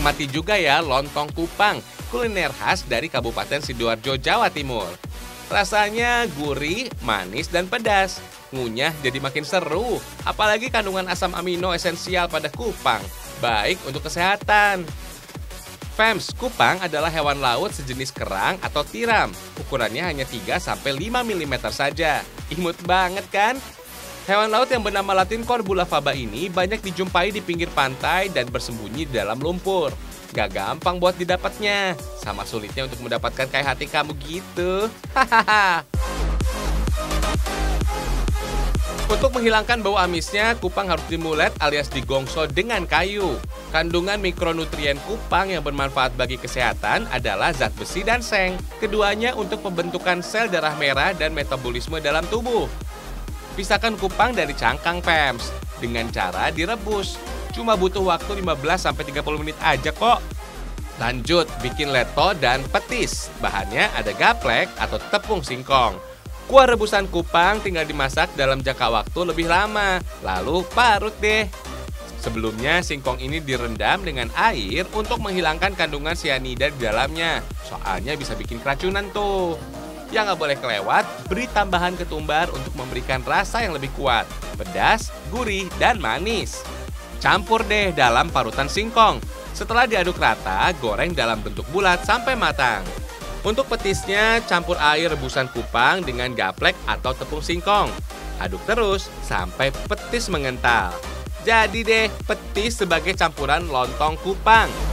Nikmati juga ya lontong kupang, kuliner khas dari Kabupaten Sidoarjo, Jawa Timur. Rasanya gurih, manis, dan pedas. Ngunyah jadi makin seru, apalagi kandungan asam amino esensial pada kupang. Baik untuk kesehatan. Fems, kupang adalah hewan laut sejenis kerang atau tiram. Ukurannya hanya 3-5 mm saja. Imut banget kan? Hewan laut yang bernama latin Corbula faba ini banyak dijumpai di pinggir pantai dan bersembunyi di dalam lumpur. Gak gampang buat didapatnya, sama sulitnya untuk mendapatkan kayak hati kamu gitu. Hahaha. Untuk menghilangkan bau amisnya, kupang harus dimulet alias digongso dengan kayu. Kandungan mikronutrien kupang yang bermanfaat bagi kesehatan adalah zat besi dan seng. Keduanya untuk pembentukan sel darah merah dan metabolisme dalam tubuh. Pisahkan kupang dari cangkang PEMS dengan cara direbus. Cuma butuh waktu 15-30 menit aja kok. Lanjut, bikin leto dan petis. Bahannya ada gaplek atau tepung singkong. Kuah rebusan kupang tinggal dimasak dalam jangka waktu lebih lama, lalu parut deh. Sebelumnya, singkong ini direndam dengan air untuk menghilangkan kandungan sianida di dalamnya. Soalnya bisa bikin keracunan tuh. Yang nggak boleh kelewat, beri tambahan ketumbar untuk memberikan rasa yang lebih kuat, pedas, gurih, dan manis. Campur deh dalam parutan singkong. Setelah diaduk rata, goreng dalam bentuk bulat sampai matang. Untuk petisnya, campur air rebusan kupang dengan gaplek atau tepung singkong. Aduk terus sampai petis mengental. Jadi deh, petis sebagai campuran lontong kupang.